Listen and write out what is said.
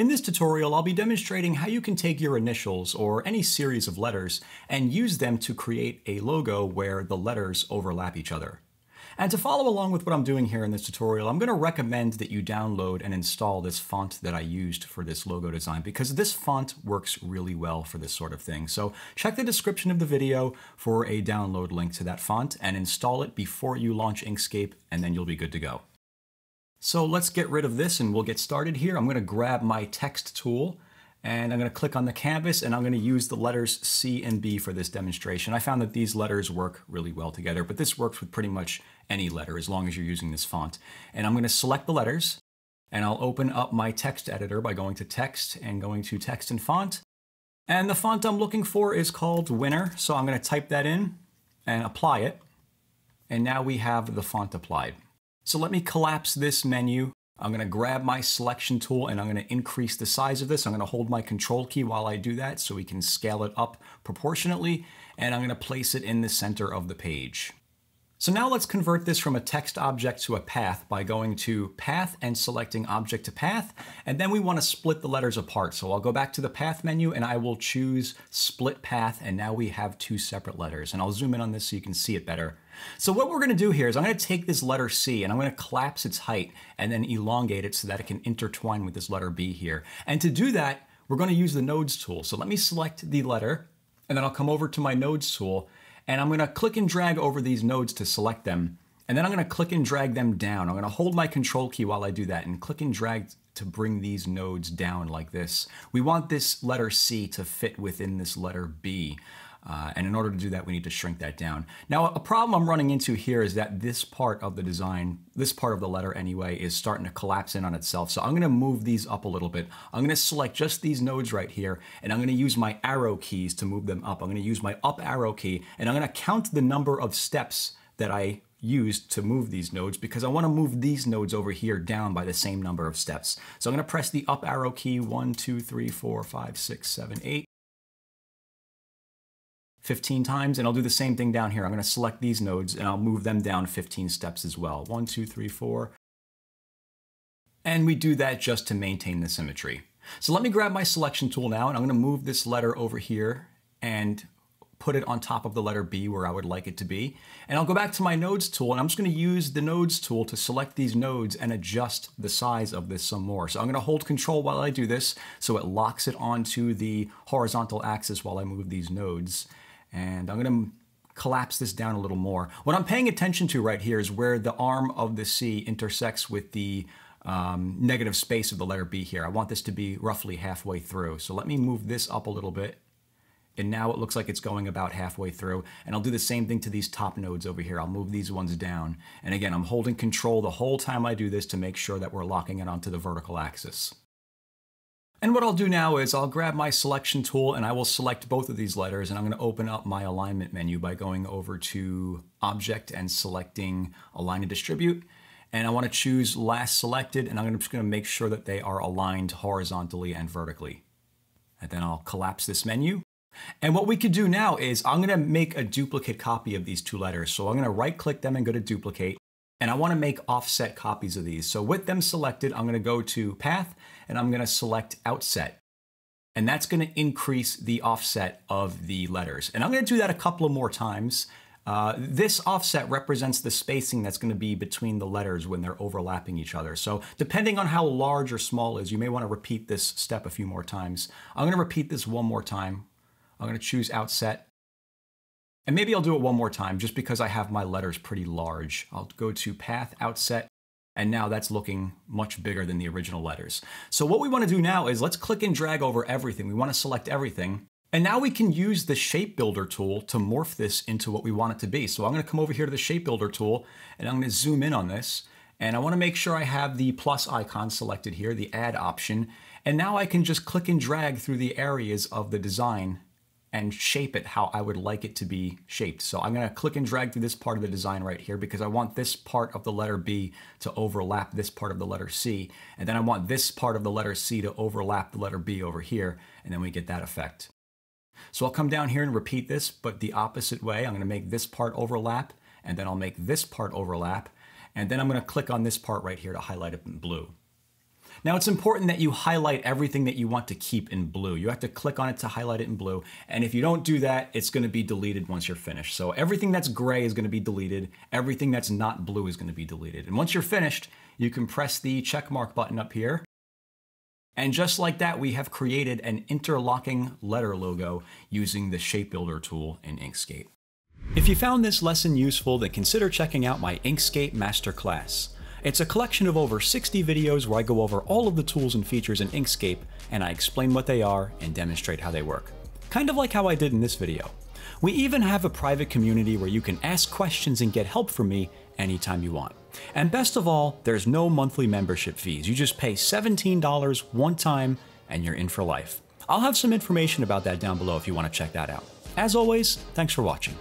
In this tutorial, I'll be demonstrating how you can take your initials or any series of letters and use them to create a logo where the letters overlap each other. And to follow along with what I'm doing here in this tutorial, I'm going to recommend that you download and install this font that I used for this logo design because this font works really well for this sort of thing. So check the description of the video for a download link to that font and install it before you launch Inkscape and then you'll be good to go. So let's get rid of this and we'll get started here. I'm going to grab my text tool and I'm going to click on the canvas and I'm going to use the letters C and B for this demonstration. I found that these letters work really well together, but this works with pretty much any letter as long as you're using this font. And I'm going to select the letters and I'll open up my text editor by going to text and going to text and font. And the font I'm looking for is called Winner. So I'm going to type that in and apply it. And now we have the font applied. So let me collapse this menu I'm going to grab my selection tool and I'm going to increase the size of this. I'm going to hold my control key while I do that so we can scale it up proportionately. And I'm going to place it in the center of the page. So now let's convert this from a text object to a path by going to path and selecting object to path. And then we want to split the letters apart. So I'll go back to the path menu and I will choose split path. And now we have two separate letters. And I'll zoom in on this so you can see it better. So what we're going to do here is I'm going to take this letter C and I'm going to collapse its height and then elongate it so that it can intertwine with this letter B here. And to do that, we're going to use the nodes tool. So let me select the letter and then I'll come over to my nodes tool and I'm going to click and drag over these nodes to select them. And then I'm going to click and drag them down. I'm going to hold my control key while I do that and click and drag to bring these nodes down like this. We want this letter C to fit within this letter B. Uh, and in order to do that, we need to shrink that down. Now, a problem I'm running into here is that this part of the design, this part of the letter anyway, is starting to collapse in on itself. So I'm going to move these up a little bit. I'm going to select just these nodes right here, and I'm going to use my arrow keys to move them up. I'm going to use my up arrow key, and I'm going to count the number of steps that I used to move these nodes because I want to move these nodes over here down by the same number of steps. So I'm going to press the up arrow key, one, two, three, four, five, six, seven, eight. 15 times, and I'll do the same thing down here. I'm going to select these nodes, and I'll move them down 15 steps as well. One, two, three, four. And we do that just to maintain the symmetry. So let me grab my selection tool now, and I'm going to move this letter over here and put it on top of the letter B where I would like it to be. And I'll go back to my nodes tool, and I'm just going to use the nodes tool to select these nodes and adjust the size of this some more. So I'm going to hold control while I do this, so it locks it onto the horizontal axis while I move these nodes. And I'm going to collapse this down a little more. What I'm paying attention to right here is where the arm of the C intersects with the um, negative space of the letter B here. I want this to be roughly halfway through. So let me move this up a little bit. And now it looks like it's going about halfway through. And I'll do the same thing to these top nodes over here. I'll move these ones down. And again, I'm holding control the whole time I do this to make sure that we're locking it onto the vertical axis. And what I'll do now is I'll grab my selection tool and I will select both of these letters and I'm going to open up my alignment menu by going over to object and selecting align and distribute. And I want to choose last selected and I'm just going to make sure that they are aligned horizontally and vertically. And then I'll collapse this menu. And what we could do now is I'm going to make a duplicate copy of these two letters. So I'm going to right click them and go to duplicate. And I want to make offset copies of these. So with them selected, I'm going to go to path and I'm going to select outset. And that's going to increase the offset of the letters. And I'm going to do that a couple of more times. Uh, this offset represents the spacing that's going to be between the letters when they're overlapping each other. So depending on how large or small is, you may want to repeat this step a few more times. I'm to repeat this one more time. I'm going to choose outset and maybe I'll do it one more time just because I have my letters pretty large. I'll go to path outset and now that's looking much bigger than the original letters. So what we want to do now is let's click and drag over everything. We want to select everything. And now we can use the shape builder tool to morph this into what we want it to be. So I'm going to come over here to the shape builder tool and I'm going to zoom in on this. And I want to make sure I have the plus icon selected here, the add option. And now I can just click and drag through the areas of the design and shape it how I would like it to be shaped. So I'm going to click and drag through this part of the design right here because I want this part of the letter B to overlap this part of the letter C. And then I want this part of the letter C to overlap the letter B over here. And then we get that effect. So I'll come down here and repeat this, but the opposite way. I'm going to make this part overlap, and then I'll make this part overlap. And then I'm going to click on this part right here to highlight it in blue. Now it's important that you highlight everything that you want to keep in blue. You have to click on it to highlight it in blue. And if you don't do that, it's gonna be deleted once you're finished. So everything that's gray is gonna be deleted. Everything that's not blue is gonna be deleted. And once you're finished, you can press the check mark button up here. And just like that, we have created an interlocking letter logo using the Shape Builder tool in Inkscape. If you found this lesson useful, then consider checking out my Inkscape Masterclass. It's a collection of over 60 videos where I go over all of the tools and features in Inkscape and I explain what they are and demonstrate how they work. Kind of like how I did in this video. We even have a private community where you can ask questions and get help from me anytime you want. And best of all, there's no monthly membership fees. You just pay $17 one time and you're in for life. I'll have some information about that down below if you want to check that out. As always, thanks for watching.